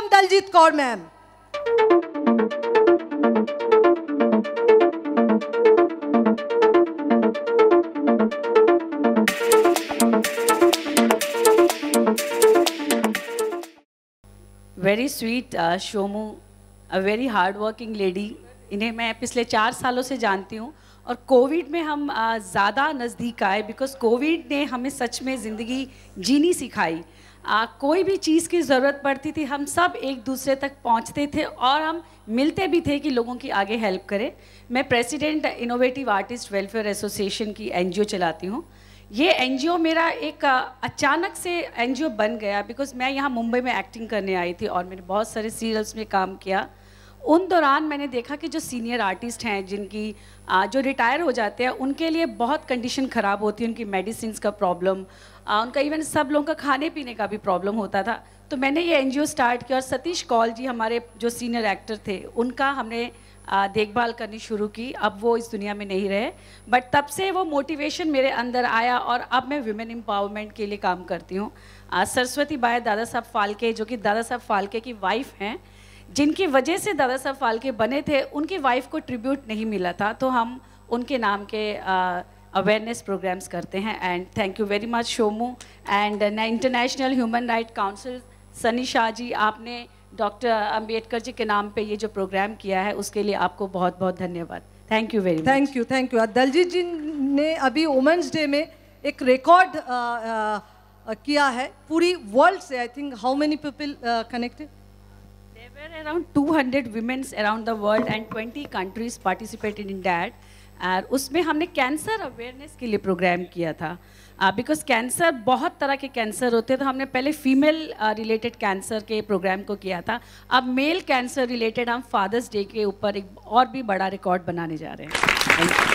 Daljeet Kaur ma'am. Very sweet Shomu a very hard working lady इन्हें मैं पिछले चार सालों से जानती हूँ और कोविड में हम ज़्यादा नज़दीक आए बिकॉज़ कोविड ने हमें सच में ज़िंदगी जीनी सिखाई। uh, कोई भी चीज़ की ज़रूरत पड़ती थी हम सब एक दूसरे तक पहुँचते थे और हम मिलते भी थे कि लोगों की आगे हेल्प करें। मैं president innovative artist welfare association की एनजीओ चलाती हूँ। ये एनजीओ मेरा एक अचानक से एनजीओ बन गया बिकॉज़ मैं यहाँ मुंबई में एक्टिंग करने आई थी और मैंने बहुत सारे सीरियल्स में काम किया। उन दौरान मैंने देखा कि जो सीनियर आर्टिस्ट हैं, जिनकी जो रिटायर हो जाते हैं, उनके लिए बहुत कंडीशन ख़राब होती है, उनकी मेडिसिन का प्रॉब्लम उनका इवन सब लोगों का खाने पीने का भी प्रॉब्लम होता था। तो मैंने ये एनजीओ स्टार्ट किया और सतीश कौल जी हमारे जो सीनियर एक्टर थे, उनका हमने देखभाल करनी शुरू की। अब वो इस दुनिया में नहीं रहे बट तब से वो मोटिवेशन मेरे अंदर आया और अब मैं वुमेन एम्पावरमेंट के लिए काम करती हूँ। सरस्वती बाय दादा साहब फालके, जो कि दादा साहब फालके की वाइफ हैं जिनकी वजह से दादा साहब फाल्के बने थे उनकी वाइफ को ट्रिब्यूट नहीं मिला था। तो हम उनके नाम के अवेयरनेस प्रोग्राम्स करते हैं। And thank you very much Shomu and international human right council Sunny Shah ji आपने डॉक्टर अंबेडकर जी के नाम पे ये जो प्रोग्राम किया है उसके लिए आपको बहुत बहुत धन्यवाद thank you very thank you thank you Daljeet ji ने अभी वुमेंस डे में एक रिकॉर्ड किया है पूरी वर्ल्ड से I think how many people connected were around 200 women around the world and 20 countries participated in that. और उसमें हमने कैंसर अवेयरनेस के लिए प्रोग्राम किया था। बिकॉज़ uh, कैंसर बहुत तरह के कैंसर होते हैं। तो हमने पहले फीमेल रिलेटेड कैंसर के प्रोग्राम को किया था। अब मेल कैंसर रिलेटेड हम फादर्स डे के ऊपर एक और भी बड़ा रिकॉर्ड बनाने जा रहे हैं।